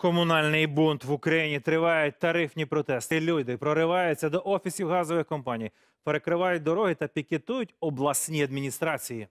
Комунальний бунт в Україні тривають тарифні протести. Люди прориваються до офісів газових компаній, перекривають дороги та пікетують обласні адміністрації.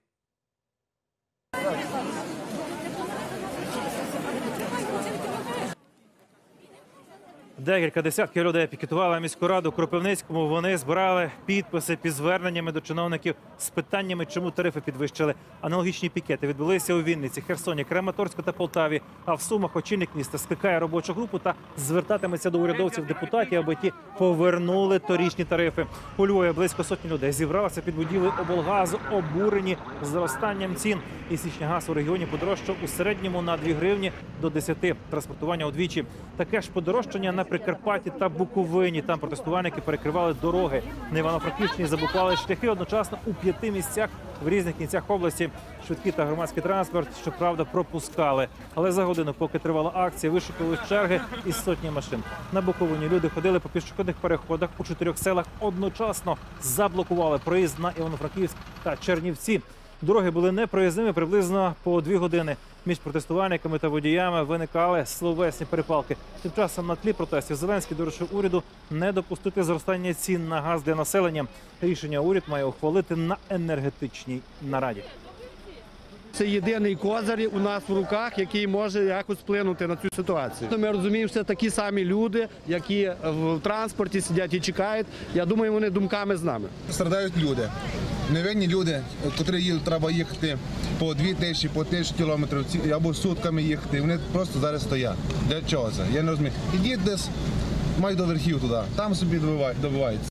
Декілька десятків людей пікетували міську раду Кропивницькому. Вони збирали підписи під зверненнями до чиновників з питаннями, чому тарифи підвищили. Аналогічні пікети відбулися у Вінниці, Херсоні, Краматорську та Полтаві. А в Сумах очільник міста скликає робочу групу та звертатиметься до урядовців депутатів, аби ті повернули торічні тарифи. У Львові близько сотні людей зібралися під будівлею облгазу, обурені зростанням цін. І січня газ у регіоні подорожчав у середньому на 2 гривні до 10. Транспортування удвічі. Таке ж подорожчання на Прикарпатті та Буковині. Там протестувальники перекривали дороги. На Івано-Франківщині заблокували шляхи одночасно у п'яти місцях в різних кінцях області. Швидкий та громадський транспорт, щоправда, пропускали. Але за годину, поки тривала акція, вишукали черги із сотні машин. На Буковині люди ходили по пішохідних переходах у чотирьох селах одночасно. Заблокували проїзд на Івано-Франківськ та Чернівці. Дороги були непроїзними приблизно по дві години. Між протестувальниками та водіями виникали словесні перепалки. Тим часом на тлі протестів Зеленський доручив уряду не допустити зростання цін на газ для населення. Рішення уряд має ухвалити на енергетичній нараді. Це єдиний козир у нас в руках, який може якось вплинути на цю ситуацію. Ми розуміємо, що це такі самі люди, які в транспорті сидять і чекають. Я думаю, вони думками з нами. Страдають люди. Невинні люди, котрі треба їхати по дві тисячі, по тисячі кілометрів або сутками їхати. Вони просто зараз стоять. Для чого це? Я не розумію. Ідіть десь, май до верхів туди, там собі добиваються.